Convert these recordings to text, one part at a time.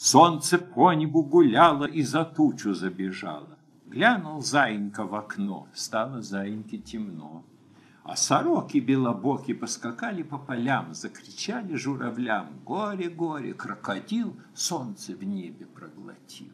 Солнце по небу гуляло и за тучу забежало. Глянул заинька в окно, стало заиньке темно. А сороки белобоки поскакали по полям, Закричали журавлям «Горе, горе!» Крокодил солнце в небе проглотил.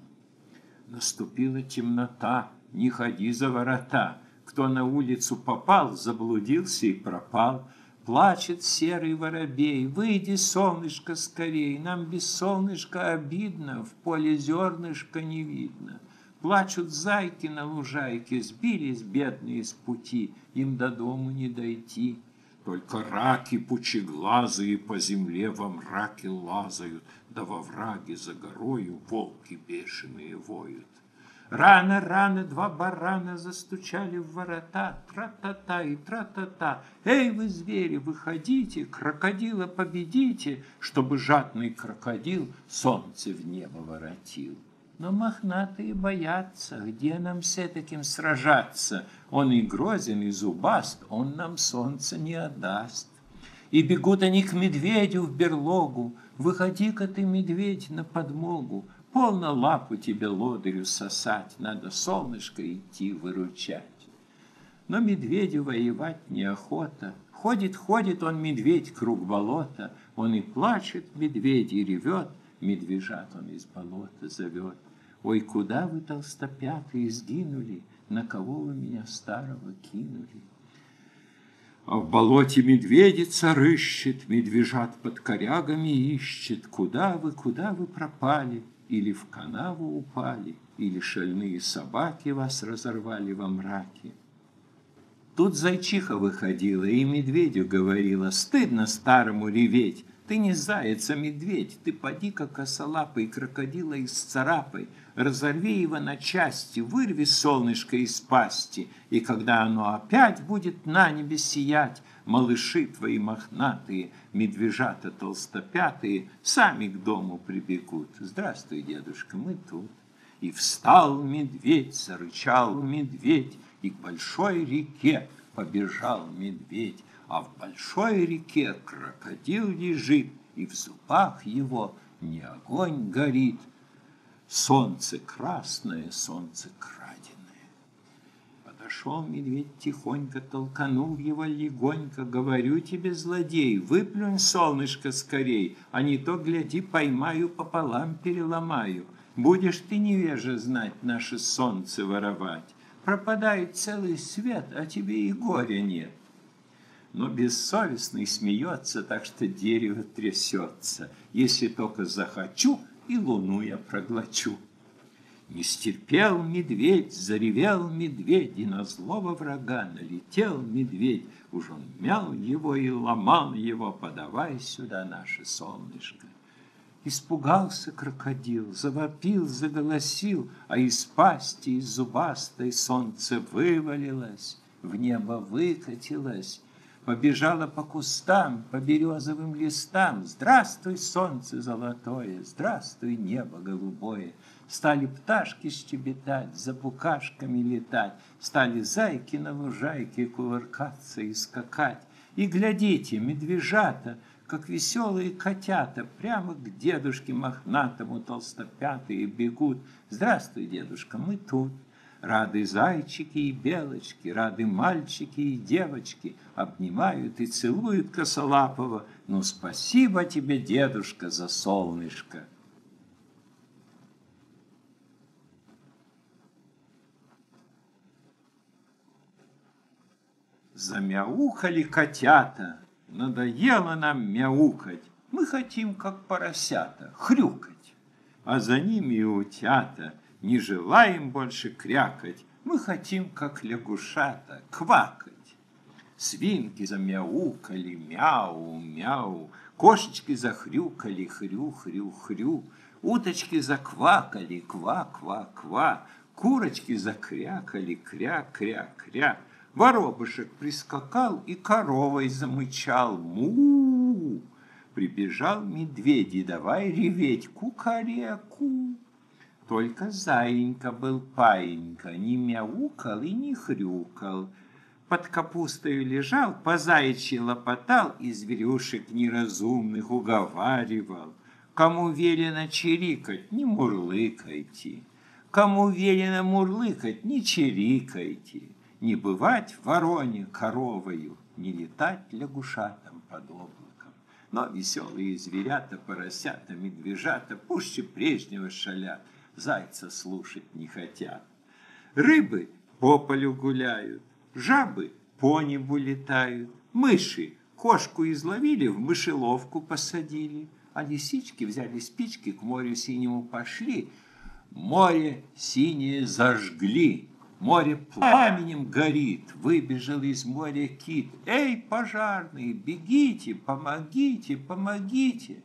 Наступила темнота, не ходи за ворота. Кто на улицу попал, заблудился и пропал. Плачет серый воробей, выйди, солнышко, скорей, Нам без солнышка обидно, в поле зернышка не видно. Плачут зайки на лужайке, сбились бедные с пути, Им до дому не дойти. Только раки пучеглазые по земле во мраке лазают, Да во враге за горою волки бешеные воют. Рано, рано два барана застучали в ворота, тра-та-та и тра-та-та. Эй, вы, звери, выходите, крокодила победите, чтобы жадный крокодил солнце в небо воротил. Но мохнатые боятся, где нам с этаким сражаться? Он и грозен, и зубаст, он нам солнце не отдаст. И бегут они к медведю в берлогу. Выходи-ка ты, медведь, на подмогу. Полно лапу тебе лодырю сосать, Надо солнышко идти выручать. Но медведю воевать неохота. Ходит, ходит он, медведь, круг болота. Он и плачет, медведь, и ревет, Медвежат он из болота зовет. Ой, куда вы, толстопятые, сгинули, На кого вы меня старого кинули? А в болоте медведица рыщет, Медвежат под корягами ищет. Куда вы, куда вы пропали? Или в канаву упали, Или шальные собаки вас разорвали во мраке. Тут зайчиха выходила и медведю говорила, Стыдно старому реветь, ты не заяц, а медведь, ты поди как косолапый крокодила из царапой, разорви его на части, вырви солнышко из пасти, и когда оно опять будет на небе сиять, малыши твои мохнатые, медвежата толстопятые, сами к дому прибегут. Здравствуй, дедушка, мы тут. И встал медведь, зарычал медведь, и к большой реке побежал медведь а в большой реке крокодил лежит, и в зубах его не огонь горит. Солнце красное, солнце краденое. Подошел медведь тихонько, толканул его легонько. Говорю тебе, злодей, выплюнь солнышко скорей, а не то, гляди, поймаю, пополам переломаю. Будешь ты невеже знать наше солнце воровать. Пропадает целый свет, а тебе и горя нет но бессовестный смеется, так что дерево трясется. Если только захочу, и луну я проглочу. Не стерпел медведь, заревел медведь, и на злого врага налетел медведь. Уж он мял его и ломал его, подавай сюда наше солнышко. Испугался крокодил, завопил, заголосил, а из пасти, из зубастой солнце вывалилось, в небо выкатилось, Побежала по кустам, по березовым листам. Здравствуй, солнце золотое, здравствуй, небо голубое. Стали пташки щебетать, за букашками летать. Стали зайки на лужайке кувыркаться и скакать. И глядите, медвежата, как веселые котята, прямо к дедушке мохнатому толстопятые бегут. Здравствуй, дедушка, мы тут. Рады зайчики и белочки, рады мальчики и девочки, Обнимают и целуют косолапого. Ну, спасибо тебе, дедушка, за солнышко. Замяукали котята, надоело нам мяукать. Мы хотим, как поросята, хрюкать, а за ними и утята — не желаем больше крякать, мы хотим, как лягушата, квакать. Свинки замяукали, мяу, мяу, кошечки захрюкали, хрю, хрю, хрю, уточки заквакали, ква, ква, ква, курочки закрякали, кря, кря, кря. Воробушек прискакал и коровой замычал, му Прибежал медведь и давай реветь, кукареку. Только заинька был паинька, не мяукал и не хрюкал. Под капустой лежал, по заячьи лопотал и зверюшек неразумных уговаривал. Кому велено чирикать, не мурлыкайте. Кому велено мурлыкать, не чирикайте. Не бывать вороне коровою, не летать лягушатам под облаком. Но веселые зверята, поросята, медвежата пуще прежнего шалят, зайца слушать не хотят. Рыбы по полю гуляют, жабы по небу летают, мыши кошку изловили, в мышеловку посадили, а лисички взяли спички, к морю синему пошли, море синее зажгли, море пламенем горит, выбежал из моря кит. Эй, пожарные, бегите, помогите, помогите!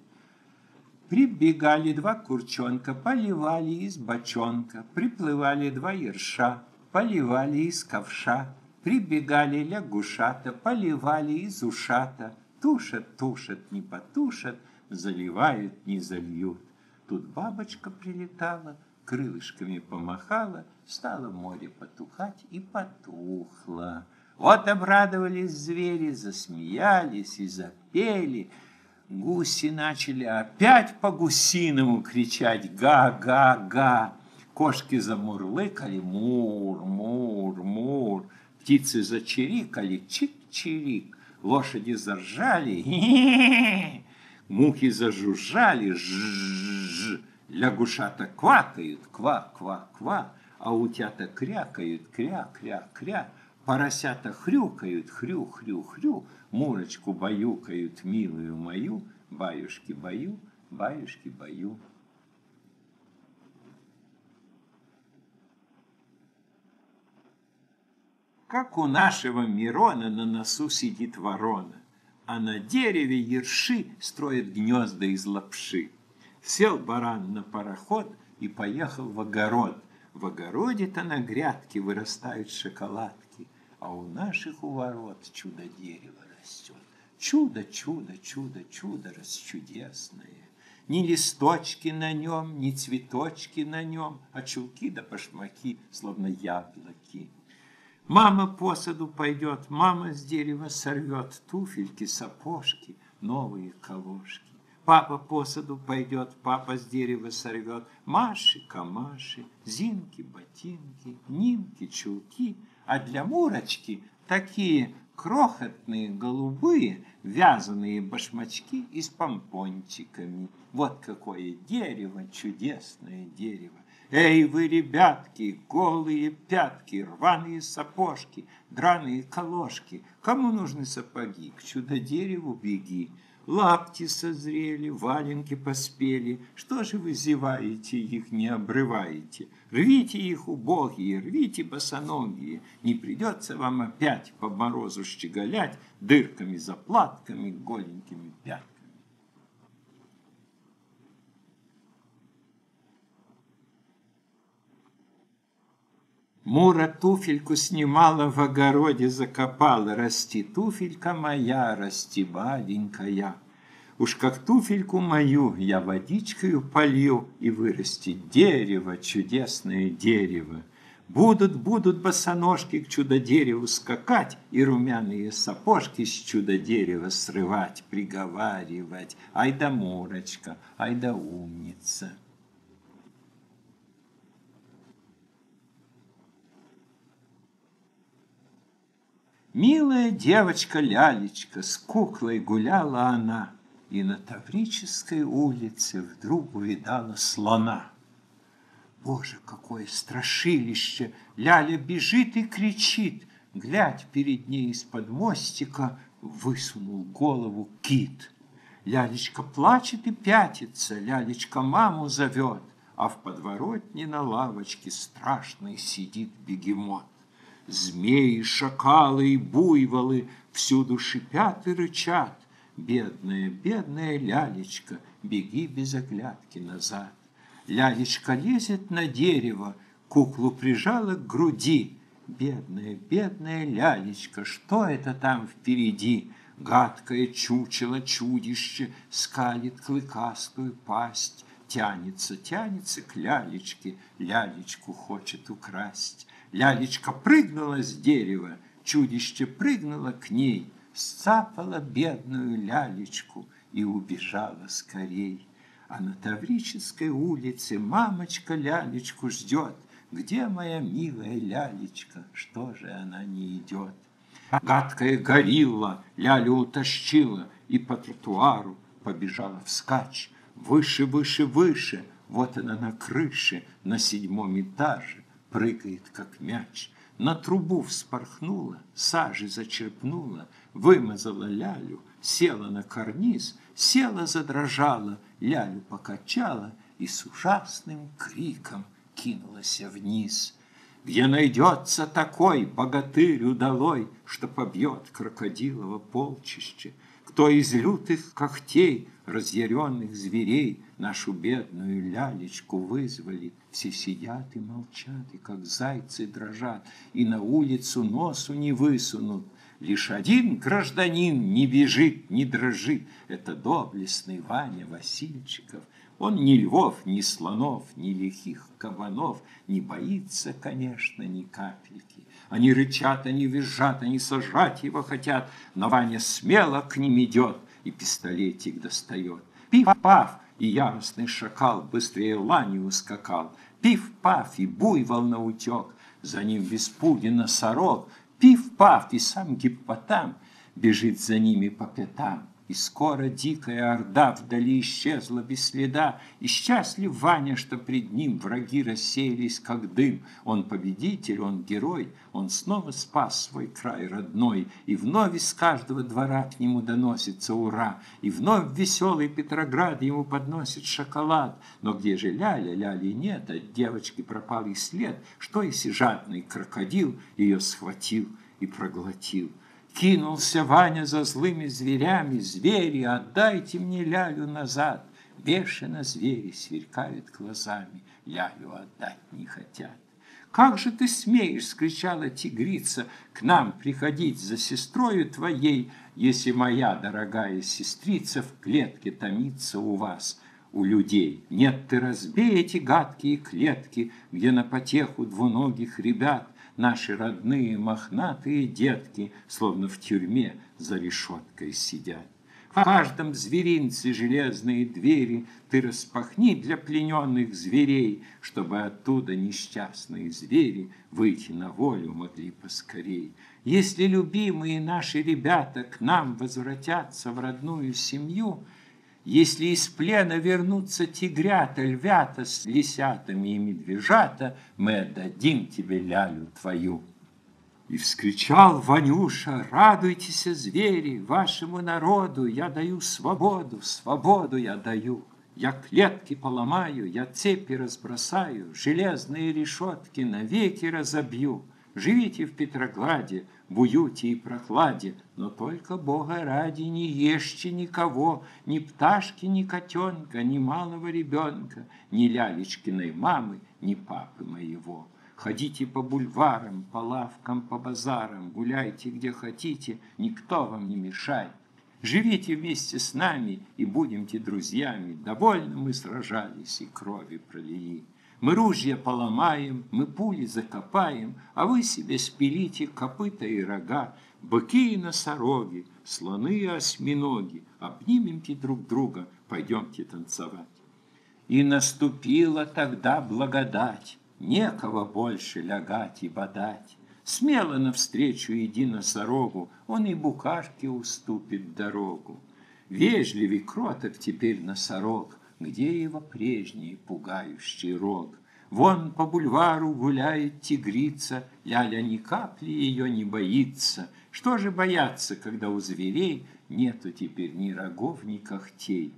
Прибегали два курчонка, поливали из бочонка, приплывали два ерша, поливали из ковша, прибегали лягушата, поливали из ушата, тушат, тушат, не потушат, заливают, не зальют. Тут бабочка прилетала, крылышками помахала, стало море потухать и потухло. Вот обрадовались звери, засмеялись и запели. Гуси начали опять по гусиному кричать «Га-га-га!» Кошки замурлыкали «Мур, мур, мур!» Птицы зачирикали «Чик-чирик!» Лошади заржали Мухи зажужжали «Жжж!» Лягушата квакают «Ква-ква-ква!» А утята крякают «Кря-кря-кря!» Поросята хрюкают «Хрю-хрю-хрю!» Мурочку баюкают «Милую мою!» Баюшки-баю, баюшки-баю. Как у нашего Мирона на носу сидит ворона, а на дереве ерши строят гнезда из лапши. Сел баран на пароход и поехал в огород. В огороде-то на грядке вырастают шоколадки, а у наших у ворот чудо-дерево растет. Чудо, чудо, чудо, чудо расчудесное. Ни листочки на нем, ни цветочки на нем, а чулки да башмаки, словно яблоки. Мама по саду пойдет, мама с дерева сорвет туфельки, сапожки, новые колошки. Папа по саду пойдет, папа с дерева сорвет Маши, камаши, зинки, ботинки, нимки, чулки, а для Мурочки такие крохотные голубые вязаные башмачки и с помпончиками. Вот какое дерево, чудесное дерево. Эй вы, ребятки, голые пятки, рваные сапожки, драные колошки, Кому нужны сапоги, к чудо-дереву беги. Лапти созрели, валенки поспели, Что же вы зеваете, их не обрываете? Рвите их, убогие, рвите босоногие, Не придется вам опять по морозу щеголять Дырками, заплатками, голенькими пятками. Мура туфельку снимала в огороде, закопала. Расти, туфелька моя, расти, маленькая. Уж как туфельку мою я водичкою полью, И вырастет дерево, чудесное дерево. Будут, будут босоножки к чудо-дереву скакать И румяные сапожки с чудо-дерева срывать, Приговаривать. Ай да Мурочка, ай да умница. Милая девочка-лялечка, с куклой гуляла она, И на Таврической улице вдруг увидала слона. Боже, какое страшилище! Ляля бежит и кричит. Глядь, перед ней из-под мостика высунул голову кит. Лялечка плачет и пятится, лялечка маму зовет, А в подворотне на лавочке страшный сидит бегемот. Змеи, шакалы и буйволы Всюду шипят и рычат. Бедная, бедная лялечка, Беги без оглядки назад. Лялечка лезет на дерево, Куклу прижала к груди. Бедная, бедная лялечка, Что это там впереди? Гадкое чучело чудище Скалит клыкастую пасть, Тянется, тянется к лялечке, Лялечку хочет украсть. Лялечка прыгнула с дерева, чудище прыгнуло к ней, сцапала бедную лялечку и убежала скорей. А на Таврической улице мамочка лялечку ждет. Где моя милая лялечка? Что же она не идет? Гадкая горилла лялю утащила И по тротуару побежала вскачь. Выше, выше, выше, вот она на крыше, на седьмом этаже, прыгает, как мяч. На трубу вспорхнула, сажи зачерпнула, вымазала лялю, села на карниз, села, задрожала, лялю покачала и с ужасным криком кинулась вниз. Где найдется такой богатырь удалой, что побьет крокодилово полчище, кто из лютых когтей разъяренных зверей Нашу бедную лялечку вызвали. Все сидят и молчат, и как зайцы дрожат, И на улицу носу не высунут. Лишь один гражданин не бежит, не дрожит. Это доблестный Ваня Васильчиков. Он ни львов, ни слонов, ни лихих кабанов Не боится, конечно, ни капельки. Они рычат, они визжат, они сажать его хотят, Но Ваня смело к ним идет и пистолетик достает. Пиф-паф, и яростный шакал быстрее лани ускакал. Пиф-паф, и буйвол наутек, за ним в испуге носорог. Пиф-паф, и сам гиппотам бежит за ними по пятам. И скоро дикая орда вдали исчезла без следа, И счастлив Ваня, что пред ним враги рассеялись, как дым. Он победитель, он герой, он снова спас свой край родной, И вновь из каждого двора к нему доносится ура, И вновь веселый Петроград ему подносит шоколад. Но где же Ляля? Ляли нет, от девочки пропал и след, Что если жадный крокодил ее схватил и проглотил? Кинулся Ваня за злыми зверями, звери, отдайте мне лялю назад. Бешено звери сверкают глазами, лялю отдать не хотят. «Как же ты смеешь, — скричала тигрица, — к нам приходить за сестрою твоей, если моя дорогая сестрица в клетке томится у вас?» у людей. Нет, ты разбей эти гадкие клетки, где на потеху двуногих ребят Наши родные мохнатые детки, Словно в тюрьме за решеткой сидят. В каждом зверинце железные двери Ты распахни для плененных зверей, Чтобы оттуда несчастные звери Выйти на волю могли поскорей. Если любимые наши ребята К нам возвратятся в родную семью — если из плена вернутся тигрята, львята с лисятами и медвежата, мы отдадим тебе лялю твою. И вскричал Ванюша, радуйтесь, звери, вашему народу я даю свободу, свободу я даю. Я клетки поломаю, я цепи разбросаю, железные решетки навеки разобью. Живите в Петрограде, в уюте и прохладе, но только Бога ради не ешьте никого, ни пташки, ни котенка, ни малого ребенка, ни лялечкиной мамы, ни папы моего. Ходите по бульварам, по лавкам, по базарам, гуляйте где хотите, никто вам не мешает. Живите вместе с нами и будемте друзьями. Довольно мы сражались и крови пролили. Мы ружья поломаем, мы пули закопаем, А вы себе спилите копыта и рога, Быки и носороги, слоны и осьминоги, Обнимемте друг друга, пойдемте танцевать. И наступила тогда благодать, Некого больше лягать и бодать. Смело навстречу иди носорогу, Он и букашке уступит дорогу. Вежливый кроток теперь носорог, где его прежний пугающий рог? Вон по бульвару гуляет тигрица, Ляля ни капли ее не боится. Что же бояться, когда у зверей Нету теперь ни рогов, ни когтей?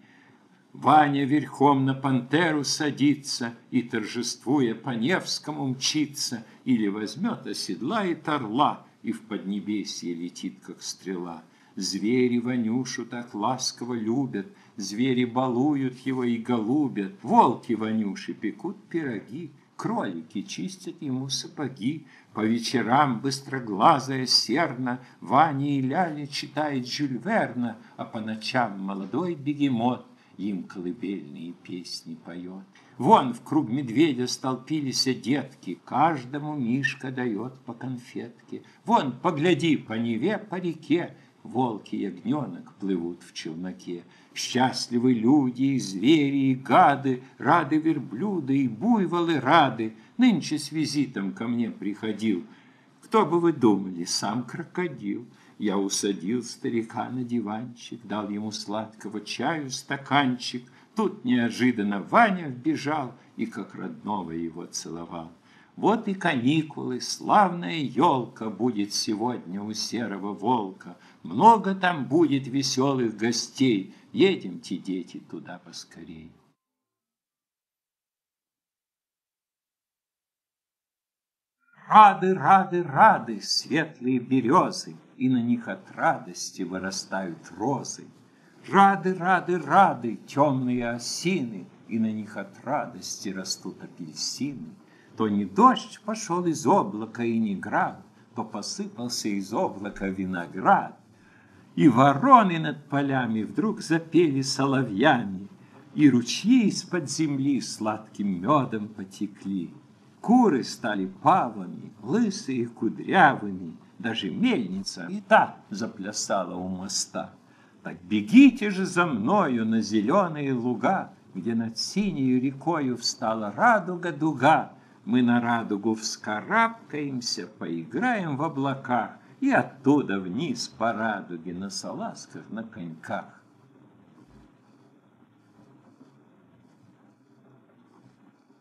Ваня верхом на пантеру садится И, торжествуя по Невскому, мчится, Или возьмет, оседлает орла И в поднебесье летит, как стрела. Звери Ванюшу так ласково любят, Звери балуют его и голубят, Волки Ванюши пекут пироги, Кролики чистят ему сапоги, По вечерам быстроглазая серна Ваня и Ляля читает Жюль Верна, А по ночам молодой бегемот Им колыбельные песни поет. Вон в круг медведя столпились детки, Каждому Мишка дает по конфетке. Вон, погляди, по Неве, по реке Волки и ягненок плывут в челноке. Счастливы люди и звери, и гады, Рады верблюды и буйволы рады. Нынче с визитом ко мне приходил. Кто бы вы думали, сам крокодил. Я усадил старика на диванчик, Дал ему сладкого чаю стаканчик. Тут неожиданно Ваня вбежал И как родного его целовал. Вот и каникулы, славная елка Будет сегодня у серого волка. Много там будет веселых гостей. Едемте, дети, туда поскорей. Рады, рады, рады, светлые березы, И на них от радости вырастают розы. Рады, рады, рады, темные осины, И на них от радости растут апельсины. То не дождь пошел из облака и не град, То посыпался из облака виноград. И вороны над полями вдруг запели соловьями, И ручьи из-под земли сладким медом потекли. Куры стали павами, лысые кудрявыми, Даже мельница и та заплясала у моста. Так бегите же за мною на зеленые луга, Где над синей рекою встала радуга-дуга. Мы на радугу вскарабкаемся, поиграем в облаках, И оттуда вниз по радуге на салазках, на коньках.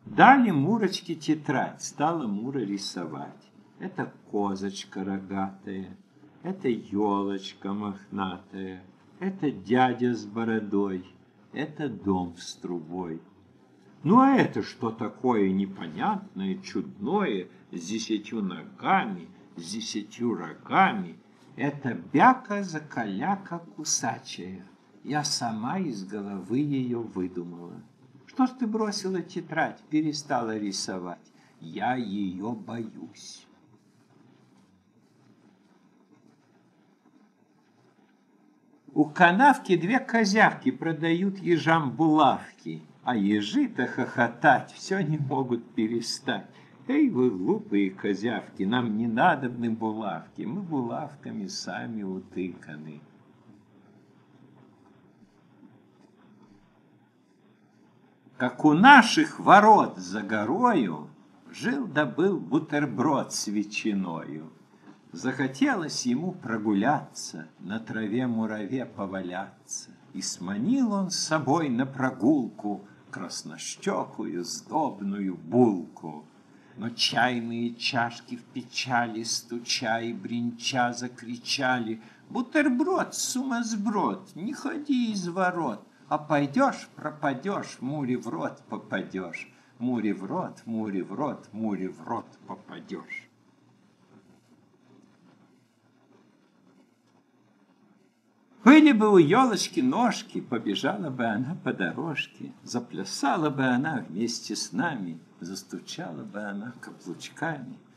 Дали Мурочке тетрадь, стала Мура рисовать. Это козочка рогатая, это елочка мохнатая, это дядя с бородой, это дом с трубой. Ну а это что такое непонятное, чудное, с десятью ногами, с десятью рогами? Это бяка-закаляка кусачая. Я сама из головы ее выдумала. Что ж ты бросила тетрадь, перестала рисовать? Я ее боюсь. У канавки две козявки продают ежам булавки, а ежи-то хохотать все не могут перестать. Эй, вы глупые козявки, нам не надобны булавки, мы булавками сами утыканы. как у наших ворот за горою Жил да был бутерброд с ветчиною. Захотелось ему прогуляться, На траве мураве поваляться, И сманил он с собой на прогулку Краснощекую сдобную булку. Но чайные чашки в печали, Стуча и бренча, закричали, Бутерброд, сумасброд, не ходи из ворот, а пойдешь, пропадешь, мури в рот попадешь. Мури в рот, мури в рот, мури в рот попадешь. Были бы у елочки ножки, побежала бы она по дорожке, заплясала бы она вместе с нами, застучала бы она каблучками —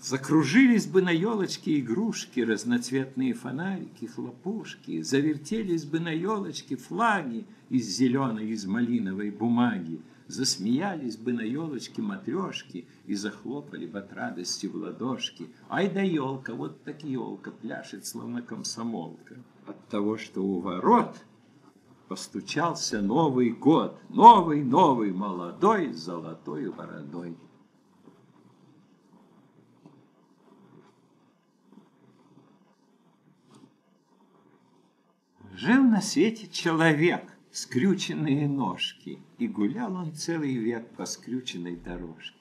Закружились бы на елочке игрушки, разноцветные фонарики, хлопушки, завертелись бы на елочке флаги из зеленой, из малиновой бумаги, засмеялись бы на елочке матрешки и захлопали бы от радости в ладошки. Ай да елка, вот так елка пляшет, словно комсомолка. От того, что у ворот постучался Новый год, новый, новый, молодой, золотой бородой. Жил на свете человек, скрюченные ножки, И гулял он целый век по скрюченной дорожке.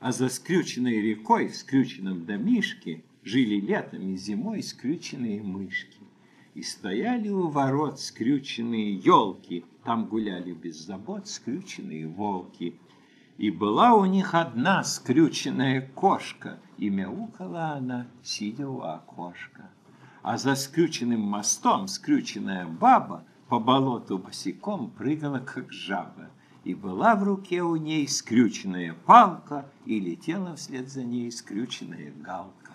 А за скрюченной рекой, в скрюченном домишке, Жили летом и зимой скрюченные мышки. И стояли у ворот скрюченные елки, Там гуляли без забот скрюченные волки. И была у них одна скрюченная кошка, И мяукала она, сидя у окошка а за скрюченным мостом скрюченная баба по болоту босиком прыгала, как жаба. И была в руке у ней скрюченная палка, и летела вслед за ней скрюченная галка.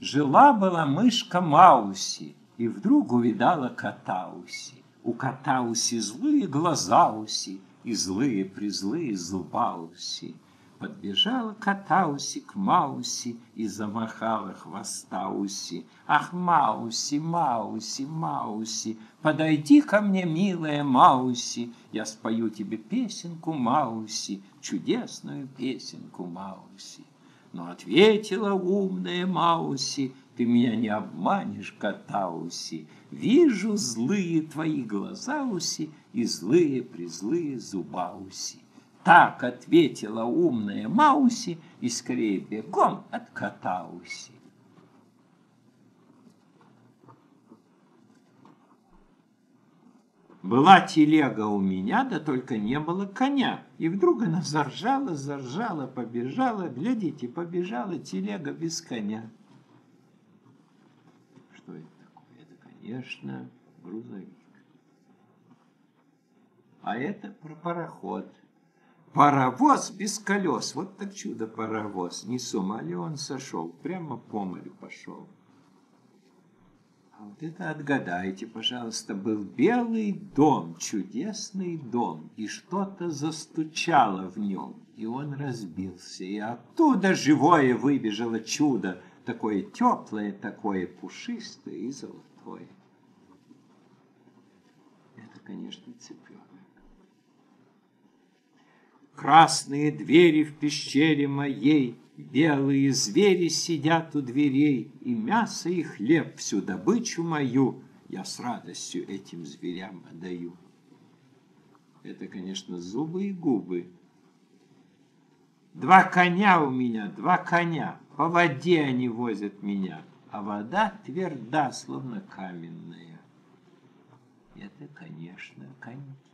Жила-была мышка Мауси, и вдруг увидала кота Уси. У кота Уси злые глаза Уси, и злые-призлые зуба Уси. Подбежала Катауси к Мауси и замахала хвостауси. Ах, Мауси, Мауси, Мауси, подойди ко мне, милая Мауси, я спою тебе песенку Мауси, чудесную песенку Мауси. Но ответила умная Мауси, ты меня не обманешь, Катауси, Вижу злые твои глаза, Уси, и злые-призлые зубауси. Так ответила умная Мауси и скорее бегом откатауси. Была телега у меня, да только не было коня. И вдруг она заржала, заржала, побежала. Глядите, побежала телега без коня. Что это такое? Это, конечно, грузовик. А это про пароход. Паровоз без колес. Вот так чудо-паровоз. Не с ума ли он сошел? Прямо по морю пошел. А вот это отгадайте, пожалуйста. Был белый дом, чудесный дом, и что-то застучало в нем, и он разбился. И оттуда живое выбежало чудо, такое теплое, такое пушистое и золотое. Это, конечно, цыпленок. Красные двери в пещере моей, Белые звери сидят у дверей, И мясо и хлеб, всю добычу мою Я с радостью этим зверям отдаю. Это, конечно, зубы и губы. Два коня у меня, два коня, По воде они возят меня, А вода тверда, словно каменная. Это, конечно, коньки.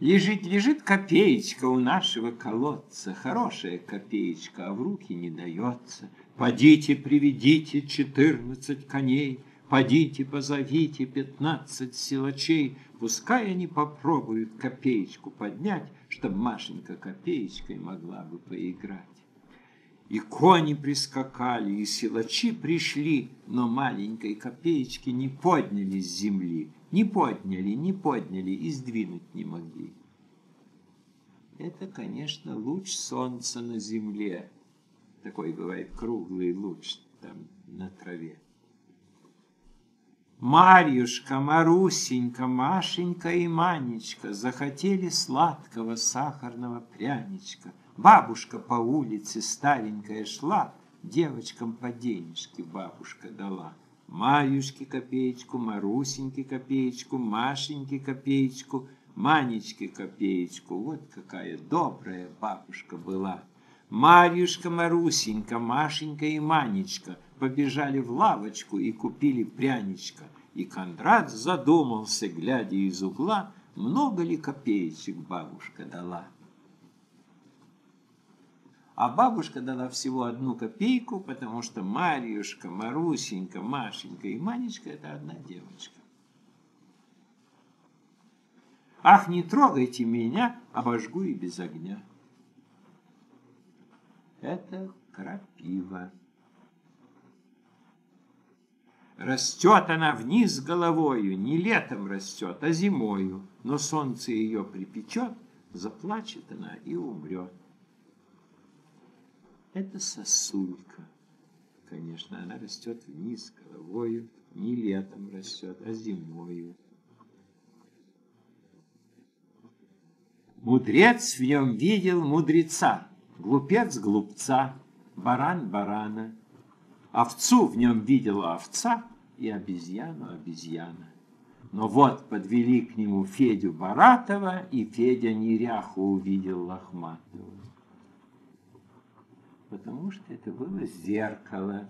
Лежит, лежит копеечка у нашего колодца, Хорошая копеечка, а в руки не дается. Подите, приведите четырнадцать коней, Подите, позовите пятнадцать силачей, Пускай они попробуют копеечку поднять, Чтоб Машенька копеечкой могла бы поиграть. И кони прискакали, и силачи пришли, Но маленькой копеечки не подняли с земли, Не подняли, не подняли и сдвинуть не могли. Это, конечно, луч солнца на земле. Такой бывает круглый луч там на траве. Марьюшка, Марусенька, Машенька и Манечка Захотели сладкого сахарного пряничка. Бабушка по улице старенькая шла, Девочкам по денежке бабушка дала. Марьюшке копеечку, Марусеньке копеечку, Машеньке копеечку, Манечке копеечку. Вот какая добрая бабушка была. Марьюшка, Марусенька, Машенька и Манечка побежали в лавочку и купили пряничка. И Кондрат задумался, глядя из угла, много ли копеечек бабушка дала. А бабушка дала всего одну копейку, потому что Марьюшка, Марусенька, Машенька и Манечка – это одна девочка. Ах, не трогайте меня, обожгу и без огня. Это крапива. Растет она вниз головою, не летом растет, а зимою, но солнце ее припечет, заплачет она и умрет. Это сосулька. Конечно, она растет вниз головою, не летом растет, а зимою. Мудрец в нем видел мудреца, глупец глупца, баран барана. Овцу в нем видела овца и обезьяну обезьяна. Но вот подвели к нему Федю Баратова, и Федя неряху увидел Лохматова потому что это было зеркало.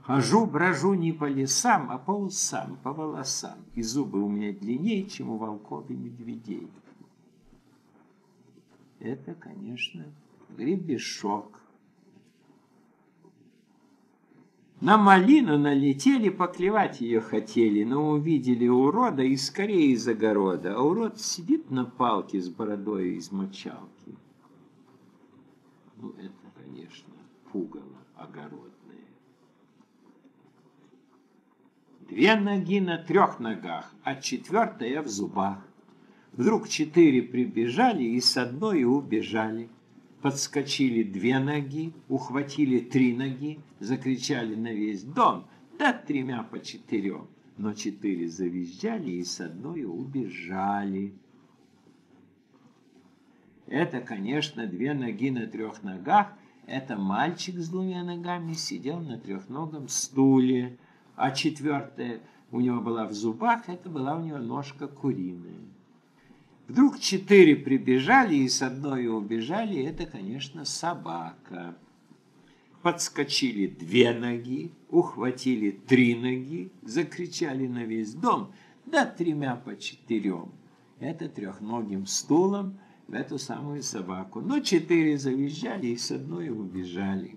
Хожу, брожу не по лесам, а по усам, по волосам, и зубы у меня длиннее, чем у волков и медведей. Это, конечно, гребешок. На малину налетели, поклевать ее хотели, но увидели урода и скорее из огорода. А урод сидит на палке с бородой из мочалки. Ну, это, конечно, пугало огородное. Две ноги на трех ногах, а четвертая в зубах. Вдруг четыре прибежали и с одной убежали. Подскочили две ноги, ухватили три ноги, закричали на весь дом, да тремя по четырем. Но четыре завизжали и с одной убежали. Это, конечно, две ноги на трех ногах. Это мальчик с двумя ногами сидел на трехногом стуле, а четвертая у него была в зубах, это была у него ножка куриная. Вдруг четыре прибежали и с одной убежали, это, конечно, собака. Подскочили две ноги, ухватили три ноги, закричали на весь дом, да тремя по четырем. Это трехногим стулом в эту самую собаку. Но четыре завизжали и с одной убежали.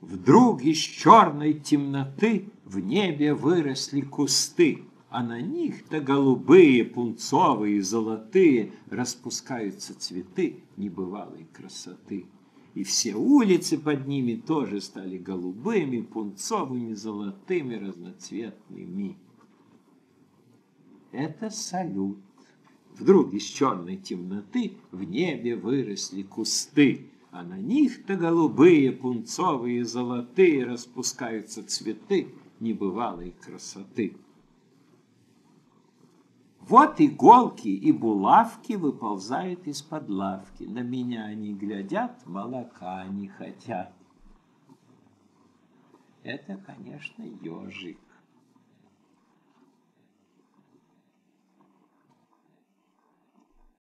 Вдруг из черной темноты в небе выросли кусты а на них-то голубые, пунцовые, золотые распускаются цветы небывалой красоты. И все улицы под ними тоже стали голубыми, пунцовыми, золотыми, разноцветными. Это салют. Вдруг из черной темноты в небе выросли кусты, а на них-то голубые, пунцовые, золотые распускаются цветы небывалой красоты. Вот иголки и булавки выползают из-под лавки. На меня они глядят, молока не хотят. Это, конечно, ежик.